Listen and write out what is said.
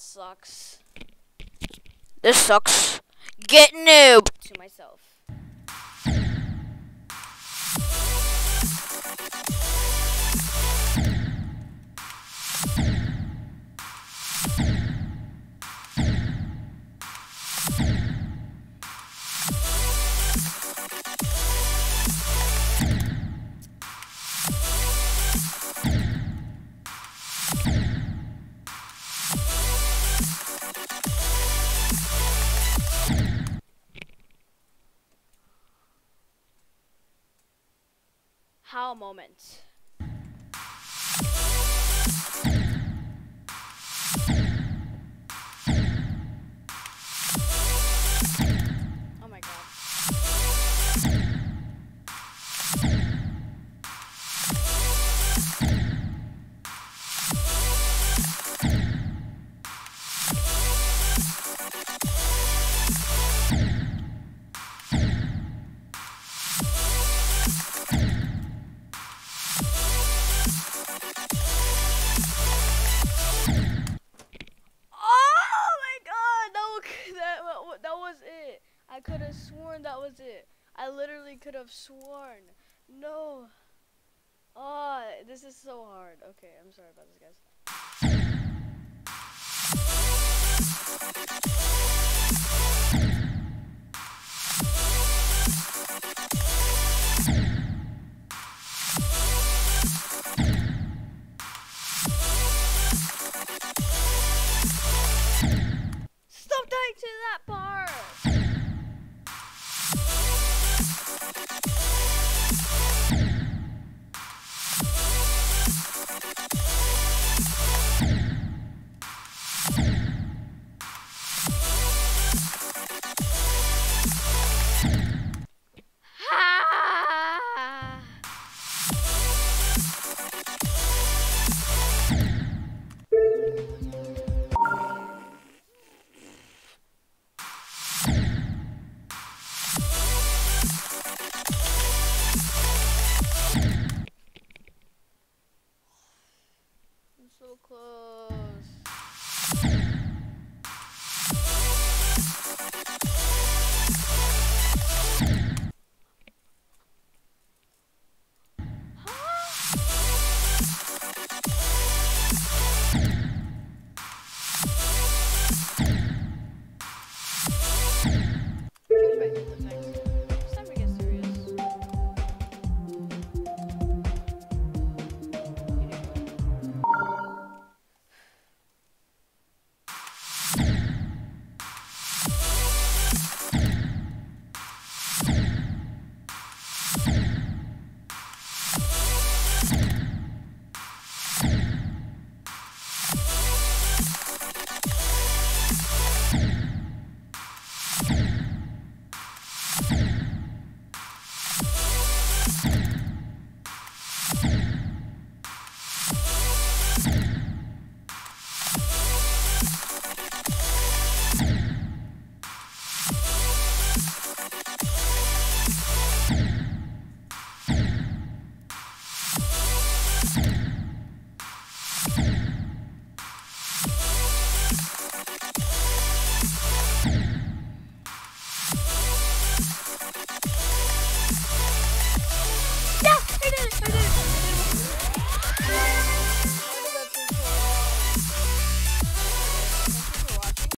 sucks. This sucks. Get noob to myself. How moment. Was it. I literally could have sworn. No. Oh, this is so hard. Okay, I'm sorry about this, guys.